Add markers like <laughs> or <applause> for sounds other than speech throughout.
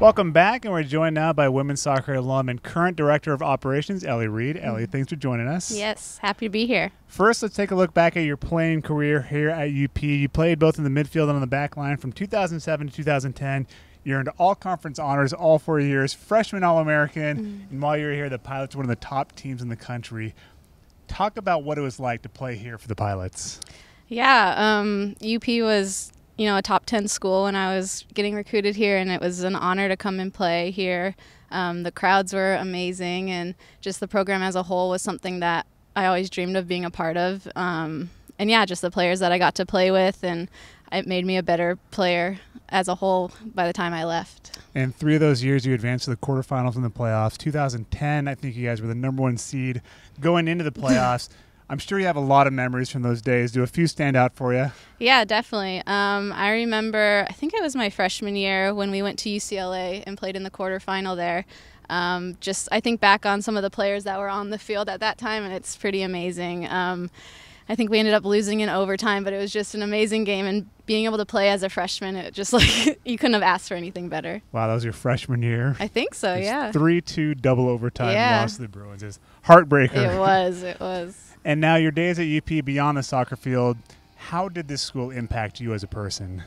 Welcome back, and we're joined now by women's soccer alum and current director of operations, Ellie Reed. Ellie, thanks for joining us. Yes, happy to be here. First, let's take a look back at your playing career here at UP. You played both in the midfield and on the back line from 2007 to 2010. You earned all conference honors all four years, freshman All American, Mm-hmm. and while you were here, the Pilots were one of the top teams in the country. Talk about what it was like to play here for the Pilots. Yeah, um, UP was you know a top ten school when I was getting recruited here, and it was an honor to come and play here. Um, the crowds were amazing, and just the program as a whole was something that I always dreamed of being a part of. Um, and yeah, just the players that I got to play with, and it made me a better player as a whole by the time I left. And three of those years, you advanced to the quarterfinals in the playoffs. 2010, I think you guys were the number one seed going into the <laughs> playoffs. I'm sure you have a lot of memories from those days. Do a few stand out for you? Yeah, definitely. Um, I remember, I think it was my freshman year when we went to UCLA and played in the quarterfinal there. Um, just, I think back on some of the players that were on the field at that time, and it's pretty amazing. Um, I think we ended up losing in overtime, but it was just an amazing game. And being able to play as a freshman, it just <laughs> like you couldn't have asked for anything better. Wow, that was your freshman year. I think so, yeah. Three two double overtime Yeah. loss to the Bruins is heartbreaker. It was, it was. And now your days at UP beyond the soccer field. How did this school impact you as a person?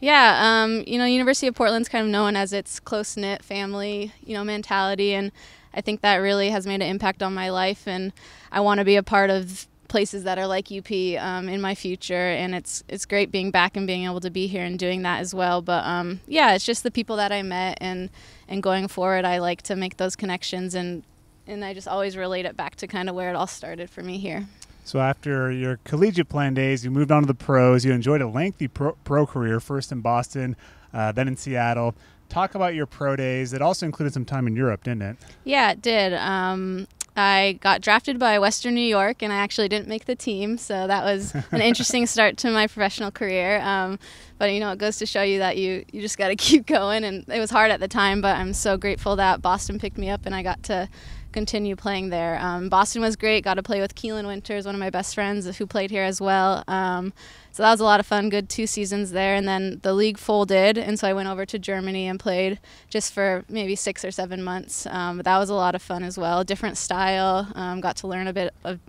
Yeah, um, you know, University of Portland's kind of known as its close knit family, you know, mentality, and I think that really has made an impact on my life, and I want to be a part of places that are like UP um, in my future, and it's it's great being back and being able to be here and doing that as well. But um, yeah, it's just the people that I met, and and going forward, I like to make those connections, and and I just always relate it back to kind of where it all started for me here. So after your collegiate playing days, you moved on to the pros. You enjoyed a lengthy pro, pro career, first in Boston, uh, then in Seattle. Talk about your pro days. It also included some time in Europe, didn't it? Yeah, it did. Um, I got drafted by Western New York, and I actually didn't make the team, so that was an <laughs> interesting start to my professional career. Um, but you know, it goes to show you that you you just got to <laughs> keep going, and it was hard at the time, but I'm so grateful that Boston picked me up, and I got to continue playing there. Um, Boston was great. Got to play with Keelin Winters, one of my best friends, who played here as well. Um, so that was a lot of fun. Good two seasons there, and then the league folded, and so I went over to Germany and played just for maybe six or seven months. Um, but that was a lot of fun as well. Different style. Um, got to learn a bit of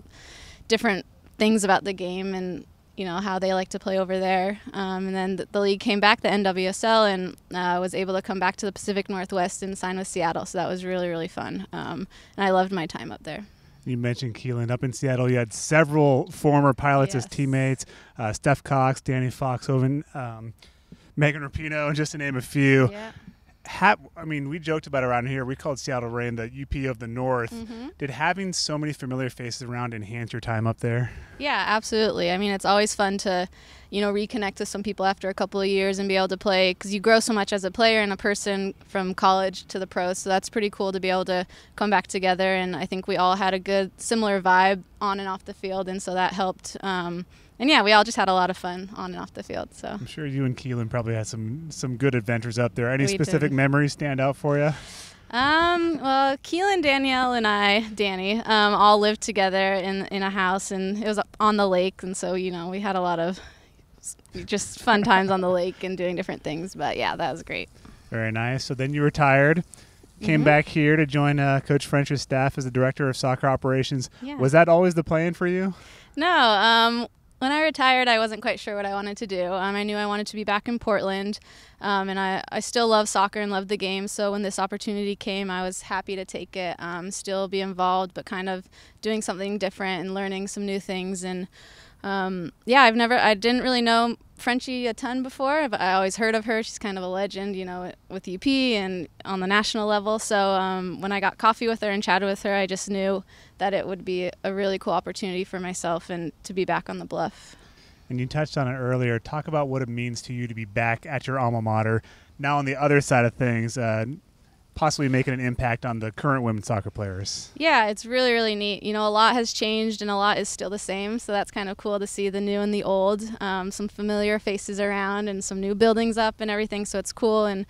different things about the game and you know how they like to play over there. Um, and then the, the league came back, the NWSL, and uh, was able to come back to the Pacific Northwest and sign with Seattle. So that was really really fun, um, and I loved my time up there. You mentioned Keelin. Up in Seattle, you had several former pilots as teammates uh, Steph Cox, Danny Foxhoven, um, Megan Rapinoe, <laughs> just to name a few. Yeah. Ha- I mean, we joked about around here. We called Seattle Reign the UP of the North. Mm-hmm. Did having so many familiar faces around enhance your time up there? Yeah, absolutely. I mean, it's always fun to, you know, reconnect with some people after a couple of years and be able to play because you grow so much as a player and a person from college to the pros. So that's pretty cool to be able to come back together. And I think we all had a good, similar vibe on and off the field, and so that helped. Um, and yeah, we all just had a lot of fun on and off the field. So I'm sure you and Keelin probably had some some good adventures up there. Any We specific did. memories stand out for you? Um, well, Keelin, Danielle, and I, Danny, um, all lived together in in a house, and it was on the lake, and so you know we had a lot of just fun times on the lake and doing different things. But yeah, that was great. Very nice. So then you retired, came Mhm. back here to join uh, Coach French's staff as the director of soccer operations. Yeah. Was that always the plan for you? No, um, when I retired, I wasn't quite sure what I wanted to do. Um, I knew I wanted to be back in Portland, um, and I, I still love soccer and love the game. So when this opportunity came, I was happy to take it. Um, still be involved, but kind of doing something different and learning some new things. And um, yeah, I've never, I didn't really know Frenchie a ton before, but I always heard of her. She's kind of a legend, you know, with UP and on the national level. So um, when I got coffee with her and chatted with her, I just knew that it would be a really cool opportunity for myself and to be back on the bluff. And you touched on it earlier. Talk about what it means to you to be back at your alma mater. Now on the other side of things, uh, possibly making an impact on the current women's soccer players. Yeah, it's really, really neat. You know, a lot has changed and a lot is still the same. So that's kind of cool to see the new and the old, um, some familiar faces around and some new buildings up and everything. So it's cool. And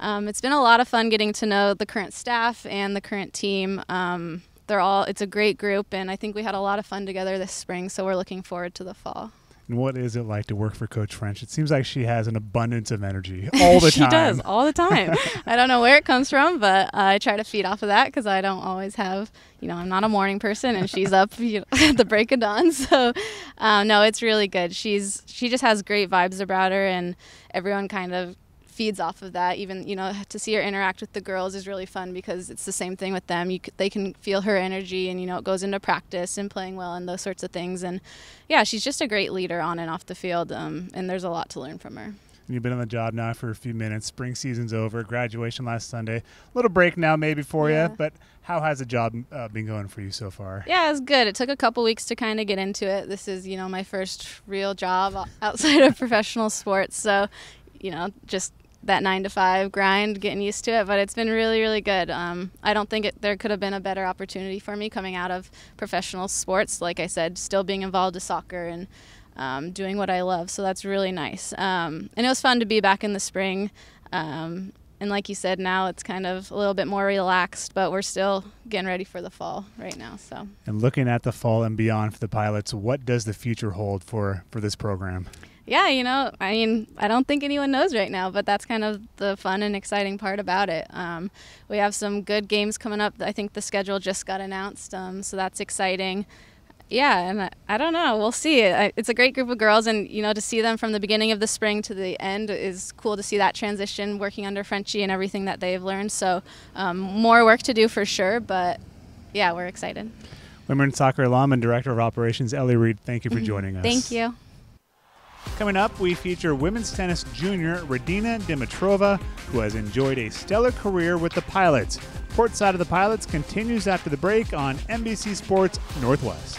um, it's been a lot of fun getting to know the current staff and the current team. Um, they're all, it's a great group. And I think we had a lot of fun together this spring. So we're looking forward to the fall. And what is it like to work for Coach French? It seems like she has an abundance of energy <laughs> all the she time. She does all the time. <laughs> I don't know where it comes from, but I try to feed off of that because I don't always have, you know, I'm not a morning person, and she's up <laughs> you know, at the break of dawn. So, um, no, it's really good. She's she just has great vibes about her, and everyone kind of feeds off of that. Even you know to see her interact with the girls is really fun because it's the same thing with them. You they can feel her energy, and you know it goes into practice and playing well and those sorts of things. And yeah, she's just a great leader on and off the field, um, and there's a lot to learn from her. You've been on the job now for a few minutes. Spring season's over. Graduation last Sunday. A little break now, maybe for Yeah. you. But how has the job uh, been going for you so far? Yeah, it was good. It took a couple weeks to kind of get into it. This is, you know, my first real job outside of <laughs> professional sports. So, you know, just that nine to five grind, getting used to it. But it's been really, really good. Um, I don't think it, there could have been a better opportunity for me coming out of professional sports. Like I said, still being involved with soccer and um, doing what I love. So that's really nice. Um, and it was fun to be back in the spring. Um, and like you said, now it's kind of a little bit more relaxed, but we're still getting ready for the fall right now. So. And looking at the fall and beyond for the pilots, what does the future hold for for this program? Yeah, you know, I mean, I don't think anyone knows right now, but that's kind of the fun and exciting part about it. Um, we have some good games coming up. I think the schedule just got announced, um, so that's exciting. Yeah, and I, I don't know. We'll see. I, it's a great group of girls, and you know, to see them from the beginning of the spring to the end is cool to see that transition, working under Frenchie and everything that they've learned. So, um, more work to do for sure, but yeah, we're excited. Women's soccer alum and director of operations Ellie Reed, thank you for joining us. Mm-hmm. Thank you. Coming up, we feature women's tennis junior Radina Dimitrova, who has enjoyed a stellar career with the Pilots. Portside of the Pilots continues after the break on NBC Sports Northwest.